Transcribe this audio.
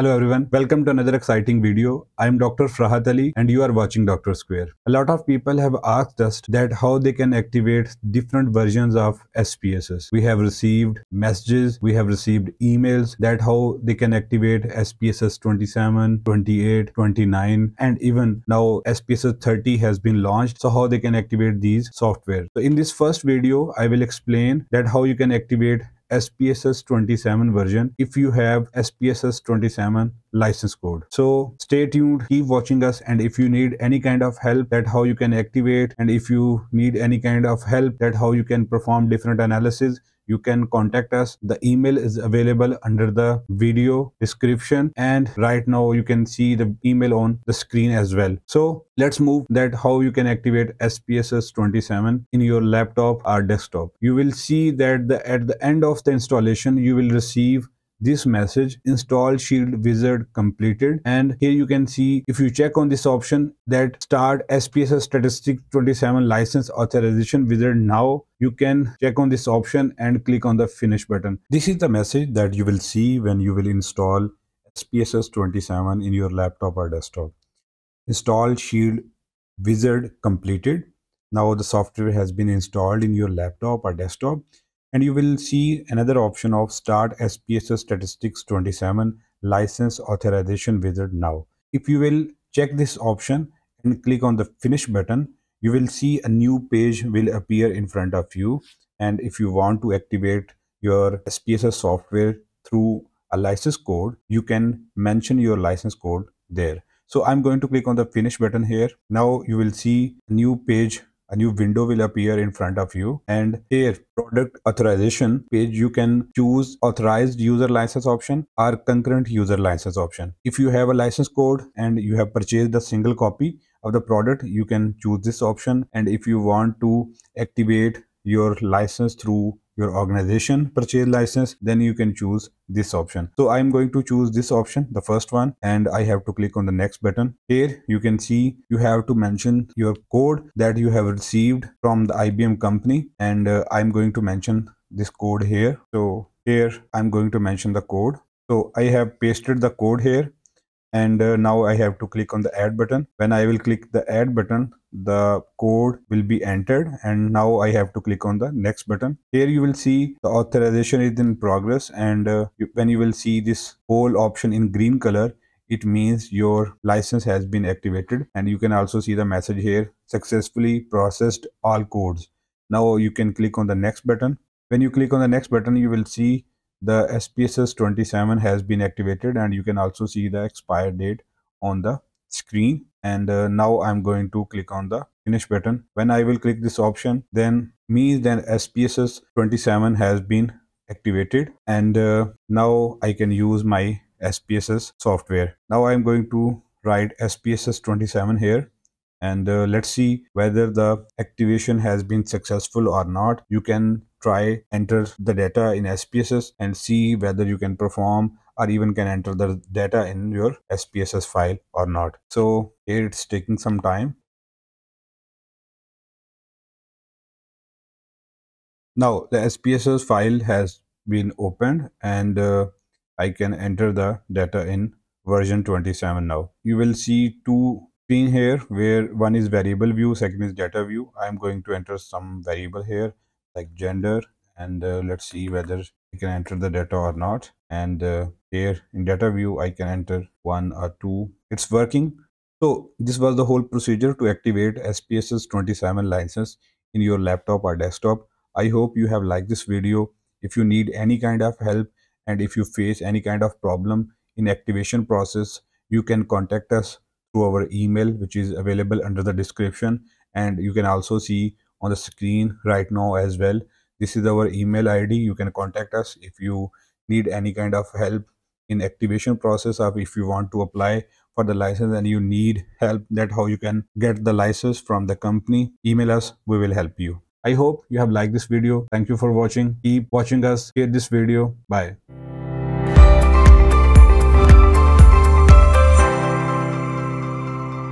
Hello everyone, welcome to another exciting video. I am Dr. Farahat Ali and you are watching Dr. Square. A lot of people have asked us that how they can activate different versions of SPSS. We have received messages, we have received emails that how they can activate SPSS 27, 28, 29 and even now SPSS 30 has been launched. So how they can activate these software. So in this first video, I will explain that how you can activate SPSS 27 version if you have SPSS 27 license code. So stay tuned, keep watching us and if you need any kind of help that how you can activate and if you need any kind of help that how you can perform different analysis you can contact us. The email is available under the video description. And right now you can see the email on the screen as well. So let's move that how you can activate spss 27 in your laptop or desktop. You will see that the at the end of the installation you will receive this message install shield wizard completed. And here you can see if you check on this option that start spss statistic 27 license authorization wizard now. You can check on this option and click on the finish button. This is the message that you will see when you will install spss 27 in your laptop or desktop. Install shield wizard completed. Now the software has been installed in your laptop or desktop and you will see another option of start SPSS statistics 27 license authorization wizard now. If you will check this option and click on the finish button, you will see a new page will appear in front of you. And if you want to activate your SPSS software through a license code, you can mention your license code there. So I'm going to click on the finish button here. Now you will see a new page a new window will appear in front of you. And here product authorization page you can choose authorized user license option or concurrent user license option. If you have a license code and you have purchased a single copy of the product you can choose this option. And if you want to activate your license through your organization purchase license then you can choose this option. So i'm going to choose this option the first one and i have to click on the next button. Here you can see you have to mention your code that you have received from the ibm company and uh, i'm going to mention this code here. So here i'm going to mention the code. So i have pasted the code here and uh, now I have to click on the add button. When I will click the add button, the code will be entered and now I have to click on the next button. Here you will see the authorization is in progress and uh, when you will see this whole option in green color, it means your license has been activated and you can also see the message here successfully processed all codes. Now you can click on the next button. When you click on the next button, you will see the SPSS 27 has been activated and you can also see the expire date on the screen. And uh, now I'm going to click on the finish button. When I will click this option then means that SPSS 27 has been activated. And uh, now I can use my SPSS software. Now I'm going to write SPSS 27 here. And uh, let's see whether the activation has been successful or not. You can try enter the data in SPSS and see whether you can perform or even can enter the data in your SPSS file or not. So here it's taking some time. Now the SPSS file has been opened and uh, I can enter the data in version 27 now. You will see two screen here where one is variable view, second is data view. I'm going to enter some variable here like gender and uh, let's see whether I can enter the data or not. And uh, here in data view I can enter one or two. It's working. So this was the whole procedure to activate SPSS 27 license in your laptop or desktop. I hope you have liked this video. If you need any kind of help and if you face any kind of problem in activation process you can contact us through our email which is available under the description. And you can also see on the screen right now as well. This is our email id you can contact us if you need any kind of help in activation process or if you want to apply for the license and you need help that how you can get the license from the company email us. We will help you. I hope you have liked this video. Thank you for watching. Keep watching us. Share this video. Bye